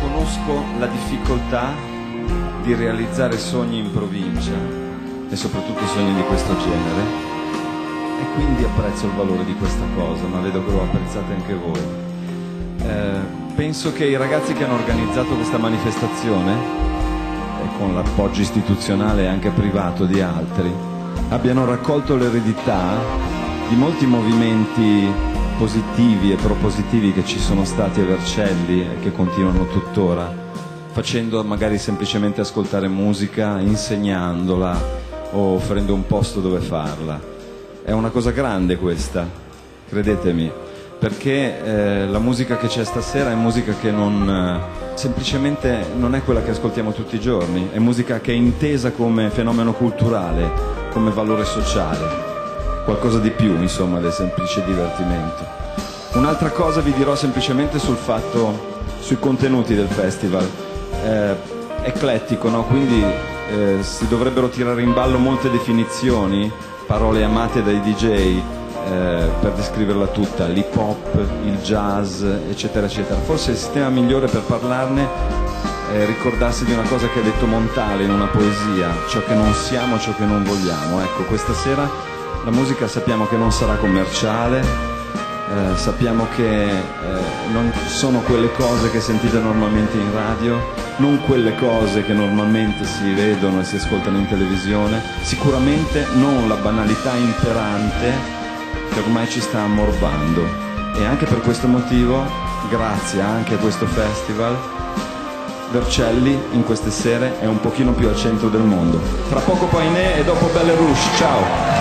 conosco la difficoltà di realizzare sogni in provincia e soprattutto sogni di questo genere e quindi apprezzo il valore di questa cosa, ma vedo che lo apprezzate anche voi. Eh, penso che i ragazzi che hanno organizzato questa manifestazione, e con l'appoggio istituzionale e anche privato di altri, abbiano raccolto l'eredità di molti movimenti positivi e propositivi che ci sono stati a Vercelli e che continuano tuttora, facendo magari semplicemente ascoltare musica, insegnandola o offrendo un posto dove farla. È una cosa grande questa, credetemi, perché eh, la musica che c'è stasera è musica che non, eh, semplicemente non è quella che ascoltiamo tutti i giorni, è musica che è intesa come fenomeno culturale, come valore sociale qualcosa di più insomma del semplice divertimento. Un'altra cosa vi dirò semplicemente sul fatto, sui contenuti del festival. Eh, eclettico, no? quindi eh, si dovrebbero tirare in ballo molte definizioni, parole amate dai DJ eh, per descriverla tutta, l'hip hop, il jazz, eccetera, eccetera. Forse il sistema migliore per parlarne è ricordarsi di una cosa che ha detto Montale in una poesia, ciò che non siamo, ciò che non vogliamo. Ecco, questa sera la musica sappiamo che non sarà commerciale, eh, sappiamo che eh, non sono quelle cose che sentite normalmente in radio, non quelle cose che normalmente si vedono e si ascoltano in televisione, sicuramente non la banalità imperante che ormai ci sta ammorbando. E anche per questo motivo, grazie anche a questo festival, Vercelli in queste sere è un pochino più al centro del mondo. Fra poco poi ne e dopo Belle Rouge, ciao!